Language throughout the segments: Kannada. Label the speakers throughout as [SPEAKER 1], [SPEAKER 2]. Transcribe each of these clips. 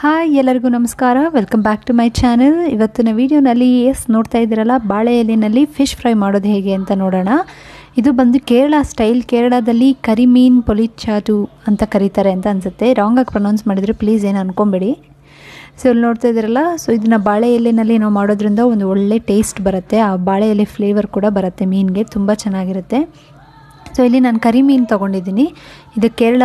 [SPEAKER 1] ಹಾಯ್ ಎಲ್ಲರಿಗೂ ನಮಸ್ಕಾರ. Welcome back to my channel ಇವತ್ತಿನ ವಿಡಿಯೋನಲ್ಲಿ ಎಸ್ ನೋಡ್ತಾ ಇದ್ದೀರಲ್ಲ, ಬಾಳೆ ಎಲೆಯಲ್ಲಿ ಫಿಶ್ ಫ್ರೈ ಮಾಡೋದು ಹೇಗೆ ಅಂತ ನೋಡೋಣ. ಇದು ಬಂದು ಕೇರಳ ಸ್ಟೈಲ್ ಕೇರಳದಲ್ಲಿ ಕರಿಮೀನ್ ಪೊಲಿಚಾಟು ಅಂತ ಕರೀತಾರೆ ಅಂತ ಅನಿಸುತ್ತೆ. ರಾಂಗಾಗಿ ಪ್ರೊನೌನ್ಸ್ ಮಾಡಿದರೆ ಪ್ಲೀಸ್ ಏನು ಅನ್ಕೊಂಬೇಡಿ. ಸೊ ಇಲ್ಲಿ ನೋಡ್ತಾ ಇದ್ದೀರಲ್ಲ ಸೊ ಇದನ್ನು ಬಾಳೆ ಎಲೆಯಲ್ಲಿ ನಾವು ಮಾಡೋದ್ರಿಂದ ಒಂದು ಒಳ್ಳೆ ಟೇಸ್ಟ್ ಬರುತ್ತೆ. ಆ ಬಾಳೆ ಎಲೆ ಫ್ಲೇವರ್ ಕೂಡ ಬರುತ್ತೆ ಮೀನಿಗೆ, ತುಂಬ ಚೆನ್ನಾಗಿರುತ್ತೆ. ಸೊ ಇಲ್ಲಿ ನಾನು ಕರಿ ಮೀನು ತೊಗೊಂಡಿದ್ದೀನಿ. ಇದು ಕೇರಳ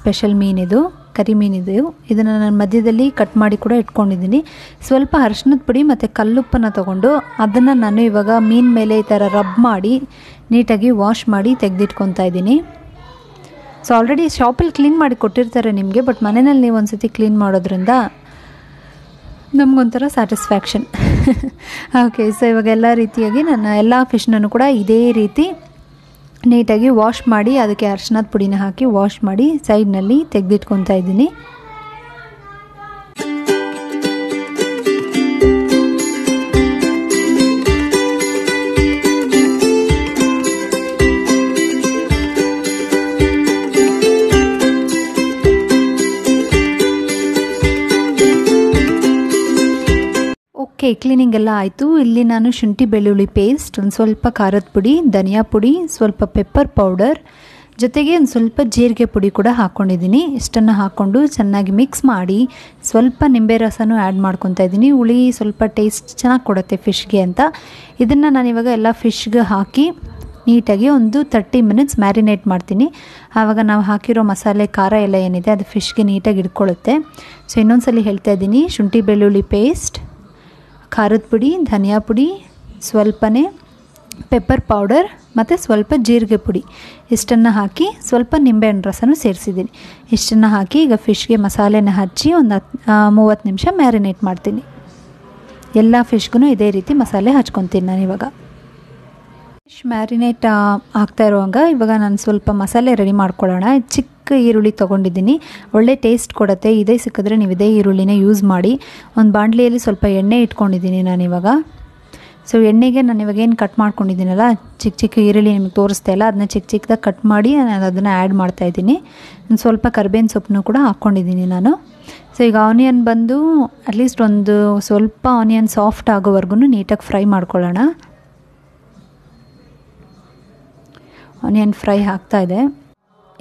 [SPEAKER 1] ಸ್ಪೆಷಲ್ ಮೀನಿದು ಕರಿ ಇದೆ ಇದನ್ನು ನಾನು ಮಧ್ಯದಲ್ಲಿ ಕಟ್ ಮಾಡಿ ಕೂಡ ಇಟ್ಕೊಂಡಿದ್ದೀನಿ ಸ್ವಲ್ಪ ಅರ್ಶಿನದ ಪುಡಿ ಮತ್ತು ಕಲ್ಲುಪ್ಪನ್ನು ತೊಗೊಂಡು ಅದನ್ನು ನಾನು ಇವಾಗ ಮೀನು ಮೇಲೆ ಈ ಥರ ರಬ್ ಮಾಡಿ, ನೀಟಾಗಿ ವಾಶ್ ಮಾಡಿ ತೆಗೆದಿಟ್ಕೊತಾ ಇದ್ದೀನಿ ಸೊ ಆಲ್ರೆಡಿ ಶಾಪಲ್ಲಿ ಕ್ಲೀನ್ ಮಾಡಿ ಕೊಟ್ಟಿರ್ತಾರೆ ನಿಮಗೆ ಬಟ್ ಮನೆಯಲ್ಲಿ ನೀವು ಒಂದು ಸತಿ ಕ್ಲೀನ್ ಮಾಡೋದ್ರಿಂದ ನಮಗೊಂಥರ ಸ್ಯಾಟಿಸ್ಫ್ಯಾಕ್ಷನ್ ಓಕೆ ಸೊ ಇವಾಗ ಎಲ್ಲ ರೀತಿಯಾಗಿ ನನ್ನ ಎಲ್ಲ ಫಿಶ್ನನ್ನು ಕೂಡ ಇದೇ ರೀತಿ ನೀಟಾಗಿ ವಾಶ್ ಮಾಡಿ ಅದಕ್ಕೆ ಅರ್ಶಿನದ ಪುಡಿನ ಹಾಕಿ ವಾಶ್ ಮಾಡಿ ಸೈಡ್ನಲ್ಲಿ ತೆಗೆದಿಟ್ಕೊತಾ ಇದ್ದೀನಿ. ಓಕೆ, ಕ್ಲೀನಿಂಗ್ ಎಲ್ಲ ಆಯಿತು. ಇಲ್ಲಿ ನಾನು ಶುಂಠಿ ಬೆಳ್ಳುಳ್ಳಿ ಪೇಸ್ಟ್, ಒಂದು ಸ್ವಲ್ಪ ಖಾರದ ಪುಡಿ, ಧನಿಯಾ ಪುಡಿ, ಸ್ವಲ್ಪ ಪೆಪ್ಪರ್ ಪೌಡರ್, ಜೊತೆಗೆ ಒಂದು ಸ್ವಲ್ಪ ಜೀರಿಗೆ ಪುಡಿ ಕೂಡ ಹಾಕ್ಕೊಂಡಿದ್ದೀನಿ ಇಷ್ಟನ್ನು ಹಾಕ್ಕೊಂಡು ಚೆನ್ನಾಗಿ ಮಿಕ್ಸ್ ಮಾಡಿ ಸ್ವಲ್ಪ ನಿಂಬೆ ರಸನೂ ಆ್ಯಡ್ ಮಾಡ್ಕೊತಾ ಇದ್ದೀನಿ. ಹುಳಿ ಸ್ವಲ್ಪ ಟೇಸ್ಟ್ ಚೆನ್ನಾಗಿ ಕೊಡುತ್ತೆ ಫಿಶ್ಗೆ ಅಂತ. ಇದನ್ನು ನಾನಿವಾಗ ಎಲ್ಲ ಫಿಶ್ಗೆ ಹಾಕಿ ನೀಟಾಗಿ ಒಂದು ತರ್ಟಿ ಮಿನಿಟ್ಸ್ ಮ್ಯಾರಿನೇಟ್ ಮಾಡ್ತೀನಿ. ಆವಾಗ ನಾವು ಹಾಕಿರೋ ಮಸಾಲೆ, ಖಾರ ಎಲ್ಲ ಏನಿದೆ, ಅದು ಫಿಶ್ಗೆ ನೀಟಾಗಿ ಇಟ್ಕೊಳ್ಳುತ್ತೆ ಸೊ ಇನ್ನೊಂದ್ಸಲಿ ಹೇಳ್ತಾ ಇದ್ದೀನಿ, ಶುಂಠಿ ಬೆಳ್ಳುಳ್ಳಿ ಪೇಸ್ಟ್ ಖಾರದ ಪುಡಿ, ಧನಿಯಾ ಪುಡಿ, ಸ್ವಲ್ಪನೇ ಪೆಪ್ಪರ್ ಪೌಡರ್ ಮತ್ತು ಸ್ವಲ್ಪ ಜೀರಿಗೆ ಪುಡಿ. ಇಷ್ಟನ್ನು ಹಾಕಿ ಸ್ವಲ್ಪ ನಿಂಬೆಹಣ್ಣು ರಸನೂ ಸೇರಿಸಿದ್ದೀನಿ. ಇಷ್ಟನ್ನು ಹಾಕಿ ಈಗ ಫಿಶ್ಗೆ ಮಸಾಲೆನ ಹಚ್ಚಿ ಒಂದು ಹತ್ತು ಮೂವತ್ತು ನಿಮಿಷ ಮ್ಯಾರಿನೇಟ್ ಮಾಡ್ತೀನಿ. ಎಲ್ಲ ಫಿಶ್ಗೂ ಇದೇ ರೀತಿ ಮಸಾಲೆ ಹಚ್ಕೊತೀನಿ ನಾನು ಇವಾಗ. ಫಿಶ್ ಮ್ಯಾರಿನೇಟ್ ಆಗ್ತಾ ಇರುವಾಗ ಇವಾಗ ನಾನು ಸ್ವಲ್ಪ ಮಸಾಲೆ ರೆಡಿ ಮಾಡ್ಕೊಳ್ಳೋಣ. ಚಿಕ್ಕ ಈರುಳ್ಳಿ ತೊಗೊಂಡಿದ್ದೀನಿ. ಒಳ್ಳೆ ಟೇಸ್ಟ್ ಕೊಡುತ್ತೆ. ಇದೇ ಸಿಕ್ಕಿದ್ರೆ ನೀವು ಇದೇ ಈರುಳ್ಳಿನೇ ಯೂಸ್ ಮಾಡಿ. ಒಂದು ಬಾಂಡ್ಲಿಯಲ್ಲಿ ಸ್ವಲ್ಪ ಎಣ್ಣೆ ಇಟ್ಕೊಂಡಿದ್ದೀನಿ ನಾನಿವಾಗ ಸೊ ಎಣ್ಣೆಗೆ ನಾನು ಇವಾಗ ಏನು ಕಟ್ ಮಾಡ್ಕೊಂಡಿದ್ದೀನಲ್ಲ ಚಿಕ್ಕ ಚಿಕ್ಕ ಈರುಳ್ಳಿ ನಿಮಗೆ ತೋರಿಸ್ತಾ ಇಲ್ಲ. ಅದನ್ನ ಚಿಕ್ಕ ಚಿಕ್ಕದಾಗಿ ಕಟ್ ಮಾಡಿ ನಾನು ಅದನ್ನು ಆ್ಯಡ್ ಮಾಡ್ತಾಯಿದ್ದೀನಿ ಸ್ವಲ್ಪ ಕರ್ಬೇವಿನ ಸೊಪ್ಪನ್ನು ಕೂಡ ಹಾಕ್ಕೊಂಡಿದ್ದೀನಿ ನಾನು. ಸೊ ಈಗ ಆನಿಯನ್ ಬಂದು ಅಟ್ಲೀಸ್ಟ್ ಒಂದು ಸ್ವಲ್ಪ ಆನಿಯನ್ ಸಾಫ್ಟ್ ಆಗೋವರೆಗೂ ನೀಟಾಗಿ ಫ್ರೈ ಮಾಡ್ಕೊಳ್ಳೋಣ. ಆನಿಯನ್ ಫ್ರೈ ಹಾಕ್ತಾಯಿದೆ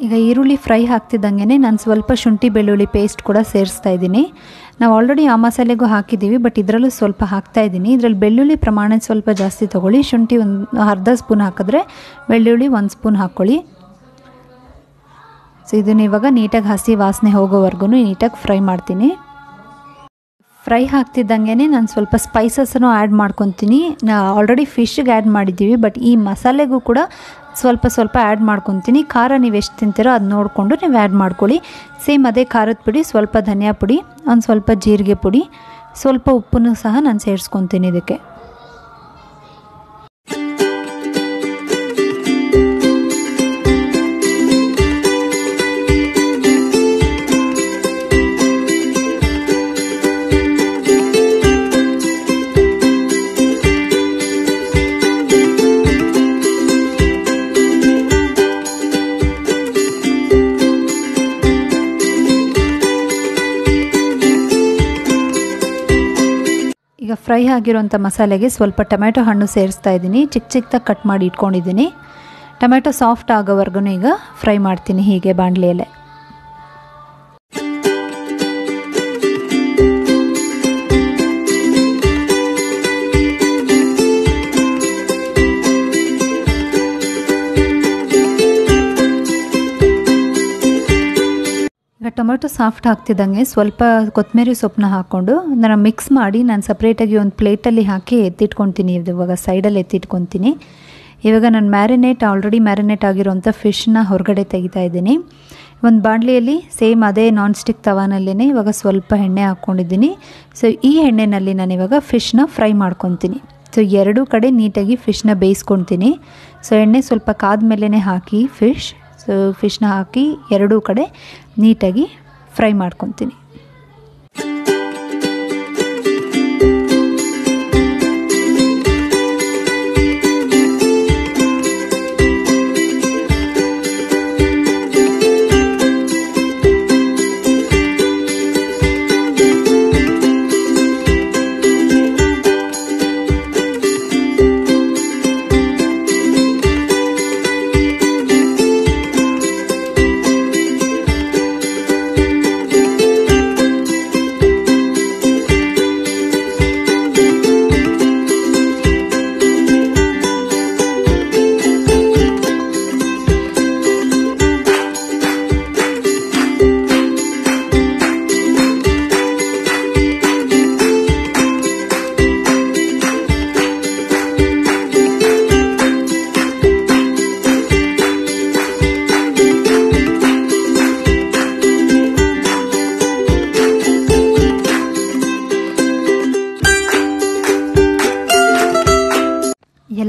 [SPEAKER 1] ಈಗ ಈರುಳ್ಳಿ ಫ್ರೈ ಹಾಕ್ತಿದ್ದಂಗೆ ನಾನು ಸ್ವಲ್ಪ ಶುಂಠಿ ಬೆಳ್ಳುಳ್ಳಿ ಪೇಸ್ಟ್ ಕೂಡ ಸೇರಿಸ್ತಾ ಇದ್ದೀನಿ. ನಾವು ಆಲ್ರೆಡಿ ಆ ಮಸಾಲೆಗೂ ಹಾಕಿದ್ದೀವಿ ಬಟ್ ಇದರಲ್ಲೂ ಸ್ವಲ್ಪ ಹಾಕ್ತಾ ಇದ್ದೀನಿ. ಇದರಲ್ಲಿ ಬೆಳ್ಳುಳ್ಳಿ ಪ್ರಮಾಣ ಸ್ವಲ್ಪ ಜಾಸ್ತಿ ತೊಗೊಳ್ಳಿ. ಶುಂಠಿ ಒಂದು ಅರ್ಧ ಸ್ಪೂನ್ ಹಾಕಿದ್ರೆ ಬೆಳ್ಳುಳ್ಳಿ ಒಂದು ಸ್ಪೂನ್ ಹಾಕ್ಕೊಳ್ಳಿ. ಸೊ ಇದನ್ನ ಇವಾಗ ನೀಟಾಗಿ ಹಸಿ ವಾಸನೆ ಹೋಗೋವರೆಗೂ ನೀಟಾಗಿ ಫ್ರೈ ಮಾಡ್ತೀನಿ. ಫ್ರೈ ಹಾಕ್ತಿದ್ದಂಗೆ ನಾನು ಸ್ವಲ್ಪ ಸ್ಪೈಸಸ್ಸನ್ನು ಆ್ಯಡ್ ಮಾಡ್ಕೊತೀನಿ. ಆಲ್ರೆಡಿ ಫಿಶ್ಗೆ ಆ್ಯಡ್ ಮಾಡಿದ್ದೀವಿ ಬಟ್ ಈ ಮಸಾಲೆಗೂ ಕೂಡ ಸ್ವಲ್ಪ ಸ್ವಲ್ಪ ಆ್ಯಡ್ ಮಾಡ್ಕೊತೀನಿ. ಖಾರ ನೀವು ಎಷ್ಟು ತಿಂತೀರೋ ಅದು ನೋಡಿಕೊಂಡು ನೀವು ಆ್ಯಡ್ ಮಾಡ್ಕೊಳ್ಳಿ. ಸೇಮ್ ಅದೇ ಖಾರದ ಪುಡಿ, ಸ್ವಲ್ಪ ಧನಿಯಾ ಪುಡಿ, ಒಂದು ಸ್ವಲ್ಪ ಜೀರಿಗೆ ಪುಡಿ, ಸ್ವಲ್ಪ ಉಪ್ಪನ್ನು ಸಹ ನಾನು ಸೇರಿಸ್ಕೊತೀನಿ ಇದಕ್ಕೆ. ಫ್ರೈ ಆಗಿರೋಂಥ ಮಸಾಲೆಗೆ ಸ್ವಲ್ಪ ಟೊಮೆಟೊ ಹಣ್ಣು ಸೇರಿಸ್ತಾ ಇದ್ದೀನಿ. ಚಿಕ್ಕ ಚಿಕ್ಕದಾಗಿ ಕಟ್ ಮಾಡಿ ಇಟ್ಕೊಂಡಿದ್ದೀನಿ. ಟೊಮೆಟೊ ಸಾಫ್ಟ್ ಆಗೋವರೆಗೂ ಈಗ ಫ್ರೈ ಮಾಡ್ತೀನಿ ಹೀಗೆ ಬಾಣಲಿಯಲ್ಲೇ. ಟೊಮೆಟೊ ಸಾಫ್ಟ್ ಹಾಕ್ತಿದ್ದಂಗೆ ಸ್ವಲ್ಪ ಕೊತ್ತಂಬರಿ ಸೊಪ್ಪನ್ನ ಹಾಕ್ಕೊಂಡು ನಾನು ಮಿಕ್ಸ್ ಮಾಡಿ ನಾನು ಸಪ್ರೇಟಾಗಿ ಒಂದು ಪ್ಲೇಟಲ್ಲಿ ಹಾಕಿ ಎತ್ತಿಟ್ಕೊತೀನಿ. ಇವಾಗ ಸೈಡಲ್ಲಿ ಎತ್ತಿಟ್ಕೊತೀನಿ. ಇವಾಗ ನಾನು ಮ್ಯಾರಿನೇಟ್ ಆಲ್ರೆಡಿ ಮ್ಯಾರಿನೇಟ್ ಆಗಿರೋಂಥ ಫಿಶ್ನ ಹೊರಗಡೆ ತೆಗಿತಾ ಇದ್ದೀನಿ. ಒಂದು ಬಾಣಲಿಯಲ್ಲಿ ಸೇಮ್ ಅದೇ ನಾನ್ ಸ್ಟಿಕ್ ತವಾನಲ್ಲೇ ಇವಾಗ ಸ್ವಲ್ಪ ಎಣ್ಣೆ ಹಾಕ್ಕೊಂಡಿದ್ದೀನಿ. ಸೊ ಈ ಎಣ್ಣೆನಲ್ಲಿ ನಾನು ಇವಾಗ ಫಿಶ್ನ ಫ್ರೈ ಮಾಡ್ಕೊತೀನಿ. ಸೊ ಎರಡೂ ಕಡೆ ನೀಟಾಗಿ ಫಿಶ್ನ ಬೇಯಿಸ್ಕೊತೀನಿ. ಸೊ ಎಣ್ಣೆ ಸ್ವಲ್ಪ ಕಾದ್ಮೇಲೆ ಹಾಕಿ ಫಿಶ್ ಸೊ ಫಿಶ್ನ ಹಾಕಿ ಎರಡೂ ಕಡೆ ನೀಟಾಗಿ ಫ್ರೈ ಮಾಡ್ಕೊತೀನಿ.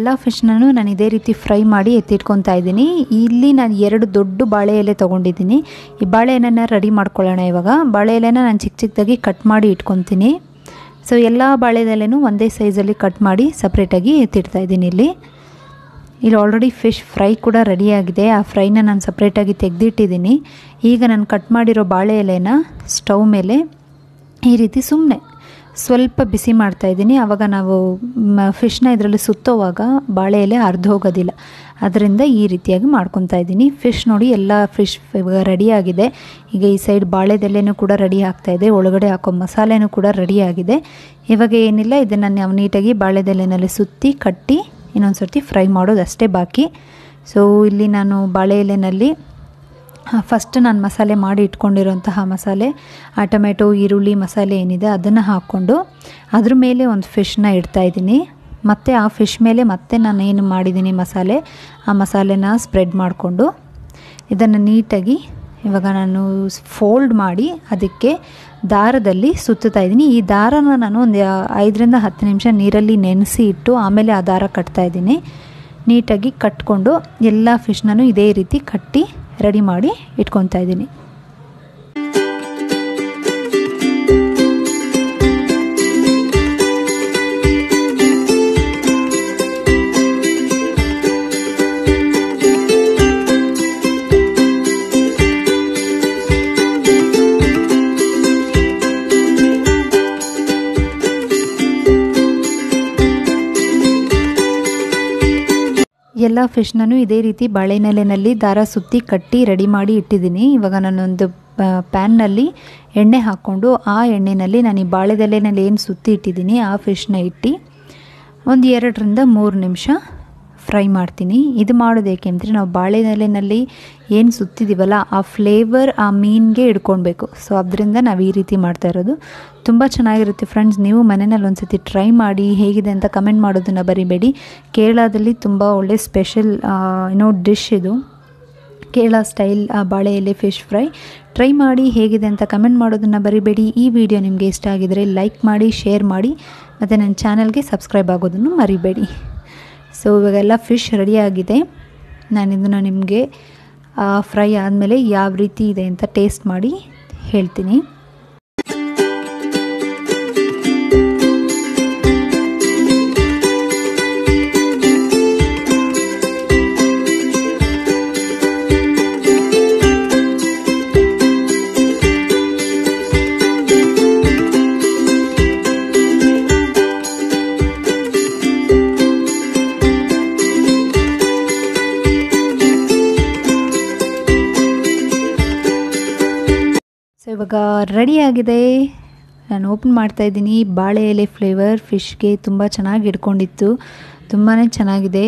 [SPEAKER 1] ಎಲ್ಲ ಫಿಶ್ನೂ ನಾನು ಇದೇ ರೀತಿ ಫ್ರೈ ಮಾಡಿ ಎತ್ತಿಟ್ಕೊತಾ ಇದ್ದೀನಿ. ಇಲ್ಲಿ ನಾನು ಎರಡು ದೊಡ್ಡ ಬಾಳೆ ಎಲೆ ತೊಗೊಂಡಿದ್ದೀನಿ. ಈ ಬಾಳೆ ಎಲೆನ ರೆಡಿ ಮಾಡ್ಕೊಳ್ಳೋಣ ಇವಾಗ. ಬಾಳೆ ಎಲೆನ ನಾನು ಚಿಕ್ಕ ಚಿಕ್ಕದಾಗಿ ಕಟ್ ಮಾಡಿ ಇಟ್ಕೊತೀನಿ. ಸೊ ಎಲ್ಲ ಬಾಳೆದೆಲೆನೂ ಒಂದೇ ಸೈಜಲ್ಲಿ ಕಟ್ ಮಾಡಿ ಸಪ್ರೇಟಾಗಿ ಎತ್ತಿಡ್ತಾ ಇದ್ದೀನಿ ಇಲ್ಲಿ. ಇಲ್ಲಿ ಆಲ್ರೆಡಿ ಫಿಶ್ ಫ್ರೈ ಕೂಡ ರೆಡಿಯಾಗಿದೆ ಆ ಫ್ರೈನ ನಾನು ಸಪ್ರೇಟಾಗಿ ತೆಗೆದಿಟ್ಟಿದ್ದೀನಿ. ಈಗ ನಾನು ಕಟ್ ಮಾಡಿರೋ ಬಾಳೆ ಎಲೆನ ಸ್ಟವ್ ಮೇಲೆ ಈ ರೀತಿ ಸುಮ್ಮನೆ ಸ್ವಲ್ಪ ಬಿಸಿ ಮಾಡ್ತಾ ಇದ್ದೀನಿ. ಆವಾಗ ನಾವು ಫಿಶ್ನ ಇದರಲ್ಲಿ ಸುತ್ತೋವಾಗ ಬಾಳೆ ಎಲೆ ಅರ್ಧ ಹೋಗೋದಿಲ್ಲ. ಅದರಿಂದ ಈ ರೀತಿಯಾಗಿ ಮಾಡ್ಕೊತಾ ಇದ್ದೀನಿ. ಫಿಶ್ ನೋಡಿ ಎಲ್ಲ ಫಿಶ್ ರೆಡಿಯಾಗಿದೆ ಈಗ ಈ ಸೈಡ್ ಬಾಳೆದೆಲೆನೂ ಕೂಡ ರೆಡಿ ಆಗ್ತಾ ಇದೆ. ಒಳಗಡೆ ಹಾಕೋ ಮಸಾಲೆನೂ ಕೂಡ ರೆಡಿಯಾಗಿದೆ ಇವಾಗ ಏನಿಲ್ಲ, ಇದನ್ನು ನಾವು ನೀಟಾಗಿ ಬಾಳೆದೆಲೆನಲ್ಲಿ ಸುತ್ತಿ, ಕಟ್ಟಿ ಇನ್ನೊಂದು ಸರ್ತಿ ಫ್ರೈ ಮಾಡೋದು ಅಷ್ಟೇ ಬಾಕಿ. ಸೊ ಇಲ್ಲಿ ನಾನು ಬಾಳೆ ಎಲೆನಲ್ಲಿ ಫಸ್ಟ್ ನಾನು ಮಸಾಲೆ ಮಾಡಿ ಇಟ್ಕೊಂಡಿರೋಂತಹ ಮಸಾಲೆ, ಆ ಟೊಮೆಟೊ, ಈರುಳ್ಳಿ ಮಸಾಲೆ ಏನಿದೆ ಅದನ್ನು ಹಾಕ್ಕೊಂಡು ಅದ್ರ ಮೇಲೆ ಒಂದು ಫಿಶ್ನ ಇಡ್ತಾಯಿದ್ದೀನಿ ಮತ್ತು ಆ ಫಿಶ್ ಮೇಲೆ ಮತ್ತೆ ನಾನು ಏನು ಮಾಡಿದ್ದೀನಿ ಮಸಾಲೆ, ಆ ಮಸಾಲೆನ ಸ್ಪ್ರೆಡ್ ಮಾಡಿಕೊಂಡು ಇದನ್ನು ನೀಟಾಗಿ ಇವಾಗ ನಾನು ಫೋಲ್ಡ್ ಮಾಡಿ ಅದಕ್ಕೆ ದಾರದಲ್ಲಿ ಸುತ್ತುತ್ತಾ ಇದ್ದೀನಿ. ಈ ದಾರನ ನಾನು ಒಂದು ಐದರಿಂದ ಹತ್ತು ನಿಮಿಷ ನೀರಲ್ಲಿ ನೆನೆಸಿ ಇಟ್ಟು ಆಮೇಲೆ ಆ ದಾರ ಕಟ್ತಾ ಇದ್ದೀನಿ. ನೀಟಾಗಿ ಕಟ್ಕೊಂಡು ಎಲ್ಲ ಫಿಶ್ನೂ ಇದೇ ರೀತಿ ಕಟ್ಟಿ ರೆಡಿ ಮಾಡಿ ಇಟ್ಕೊತಾ ಇದ್ದೀನಿ. ಎಲ್ಲ ಫಿಶ್ನೂ ಇದೇ ರೀತಿ ಬಾಳೆನೆಲೆಯಲ್ಲಿ ದಾರ ಸುತ್ತಿ ಕಟ್ಟಿ ರೆಡಿ ಮಾಡಿ ಇಟ್ಟಿದ್ದೀನಿ. ಇವಾಗ ನಾನೊಂದು ಪ್ಯಾನ್ನಲ್ಲಿ ಎಣ್ಣೆ ಹಾಕ್ಕೊಂಡು ಆ ಎಣ್ಣೆಯಲ್ಲಿ ನಾನು ಈ ಬಾಳೆದೆಲೆಯಲ್ಲಿ ಏನು ಸುತ್ತಿ ಇಟ್ಟಿದ್ದೀನಿ, ಆ ಫಿಶ್ನ ಇಟ್ಟು ಒಂದು ಎರಡರಿಂದ ಮೂರು ನಿಮಿಷ ಫ್ರೈ ಮಾಡ್ತೀನಿ. ಇದು ಮಾಡೋದು ಅಂದರೆ ನಾವು ಬಾಳೆನೆಲೆಯಲ್ಲಿ ಏನು ಸುತ್ತಿದ್ದೀವಲ್ಲ ಆ ಫ್ಲೇವರ್ ಆ ಮೀನಿಗೆ ಹಿಡ್ಕೊಳ್ಬೇಕು. ಸೊ ಅದರಿಂದ ನಾವು ಈ ರೀತಿ ಮಾಡ್ತಾ ಇರೋದು. ತುಂಬ ಚೆನ್ನಾಗಿರುತ್ತೆ ಫ್ರೆಂಡ್ಸ್ ನೀವು ಮನೆಯಲ್ಲಿ ಒಂದು ಸತಿ ಟ್ರೈ ಮಾಡಿ ಹೇಗಿದೆ ಅಂತ ಕಮೆಂಟ್ ಮಾಡೋದನ್ನು ಬರಿಬೇಡಿ. ಕೇರಳದಲ್ಲಿ ತುಂಬ ಒಳ್ಳೆ ಸ್ಪೆಷಲ್ ಏನೋ ಡಿಶ್ ಇದು. ಕೇರಳ ಸ್ಟೈಲ್ ಬಾಳೆ ಎಲೆ ಫಿಶ್ ಫ್ರೈ ಟ್ರೈ ಮಾಡಿ ಹೇಗಿದೆ ಅಂತ ಕಮೆಂಟ್ ಮಾಡೋದನ್ನು ಬರಿಬೇಡಿ. ಈ ವಿಡಿಯೋ ನಿಮಗೆ ಇಷ್ಟ ಆಗಿದರೆ ಲೈಕ್ ಮಾಡಿ ಶೇರ್ ಮಾಡಿ. ಮತ್ತು ನನ್ನ ಚಾನಲ್ಗೆ ಸಬ್ಸ್ಕ್ರೈಬ್ ಆಗೋದನ್ನು ಮರಿಬೇಡಿ. ಸೊ ಇವಾಗೆಲ್ಲ ಫಿಶ್ ರೆಡಿಯಾಗಿದೆ ನಾನು ಇದನ್ನು ನಿಮಗೆ ಫ್ರೈ ಆದಮೇಲೆ ಯಾವ ರೀತಿ ಇದೆ ಅಂತ ಟೇಸ್ಟ್ ಮಾಡಿ ಹೇಳ್ತೀನಿ. ಇವಾಗ ರೆಡಿಯಾಗಿದೆ ನಾನು ಓಪನ್ ಮಾಡ್ತಾ ಇದ್ದೀನಿ. ಬಾಳೆ ಎಲೆ ಫ್ಲೇವರ್ ಫಿಶ್ಗೆ ತುಂಬ ಚೆನ್ನಾಗಿ ಇಟ್ಕೊಂಡಿತ್ತು ತುಂಬಾ ಚೆನ್ನಾಗಿದೆ.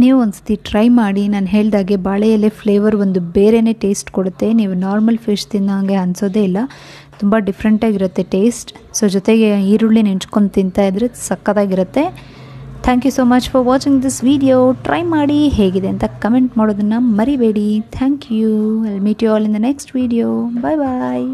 [SPEAKER 1] ನೀವು ಒಂದು ಸತಿ ಟ್ರೈ ಮಾಡಿ. ನಾನು ಹೇಳ್ದಾಗೆ ಬಾಳೆ ಎಲೆ ಫ್ಲೇವರ್ ಒಂದು ಬೇರೆಯೇ ಟೇಸ್ಟ್ ಕೊಡುತ್ತೆ. ನೀವು ನಾರ್ಮಲ್ ಫಿಶ್ ತಿನ್ನೋಂಗೆ ಅನಿಸೋದೇ ಇಲ್ಲ. ತುಂಬ ಡಿಫ್ರೆಂಟಾಗಿರುತ್ತೆ ಟೇಸ್ಟ್ ಸೊ ಜೊತೆಗೆ ಈರುಳ್ಳಿ ನೆಂಚ್ಕೊಂಡು ತಿಂತಾ ಇದ್ರೆ ಸಕ್ಕತ್ತಾಗಿರುತ್ತೆ thank you so much for watching this video try ಮಾಡಿ ಹೇಗಿದೆ ಅಂತ ಕಮೆಂಟ್ ಮಾಡೋದನ್ನು ಮರಿಬೇಡಿ thank you I meet you all in the next video bye bye